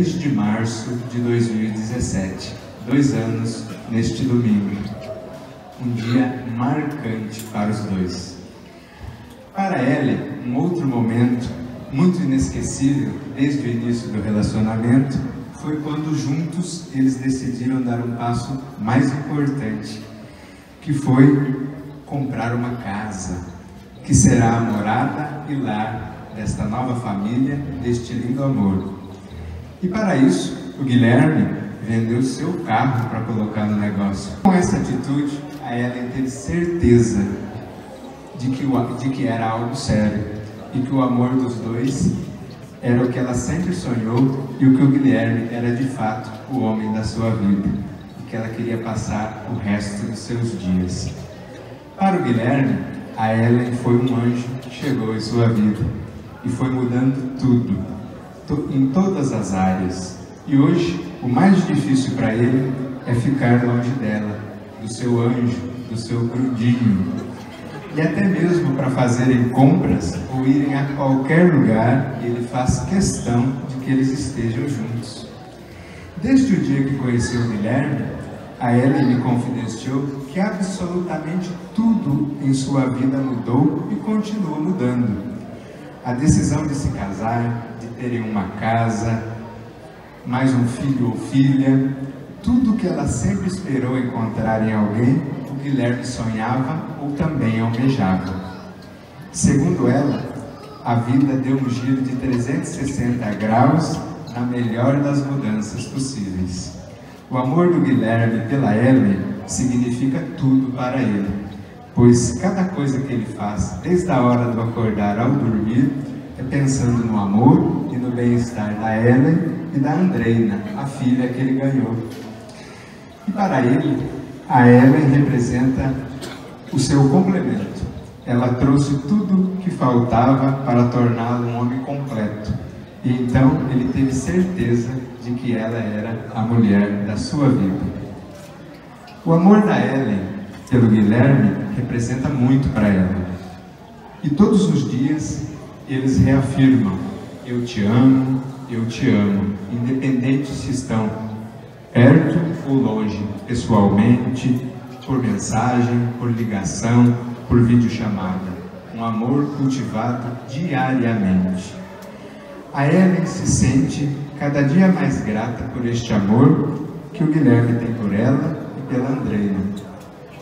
3 de março de 2017, dois anos neste domingo. Um dia marcante para os dois. Para ela, um outro momento muito inesquecível desde o início do relacionamento foi quando juntos eles decidiram dar um passo mais importante, que foi comprar uma casa, que será a morada e lar desta nova família, deste lindo amor. E para isso, o Guilherme vendeu seu carro para colocar no negócio. Com essa atitude, a Ellen teve certeza de que, o, de que era algo sério e que o amor dos dois era o que ela sempre sonhou e o que o Guilherme era de fato o homem da sua vida e que ela queria passar o resto dos seus dias. Para o Guilherme, a Ellen foi um anjo que chegou em sua vida e foi mudando tudo, em todas as áreas. E hoje, o mais difícil para ele é ficar longe dela, do seu anjo, do seu grudinho, e até mesmo para fazerem compras ou irem a qualquer lugar, ele faz questão de que eles estejam juntos. Desde o dia que conheceu Guilherme, a Ellen me confidenciou que absolutamente tudo em sua vida mudou e continua mudando. A decisão de se casar, de terem uma casa, mais um filho ou filha, tudo que ela sempre esperou encontrar em alguém, o Guilherme sonhava ou também almejava. Segundo ela, a vida deu um giro de 360 graus na melhor das mudanças possíveis. O amor do Guilherme pela Ellen significa tudo para ele, pois cada coisa que ele faz, desde a hora do acordar ao dormir, é pensando no amor e no bem-estar da Ellen e da Andreina, a filha que ele ganhou. E para ele, a Ellen representa o seu complemento. Ela trouxe tudo que faltava para torná-lo um homem completo. E então ele teve certeza de que ela era a mulher da sua vida. O amor da Ellen pelo Guilherme representa muito para ela. E todos os dias eles reafirmam: Eu te amo, eu te amo, independente se estão perto ou longe, pessoalmente, por mensagem, por ligação, por videochamada. Um amor cultivado diariamente. A Ellen se sente cada dia mais grata por este amor que o Guilherme tem por ela e pela Andreina,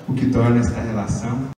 o que torna esta relação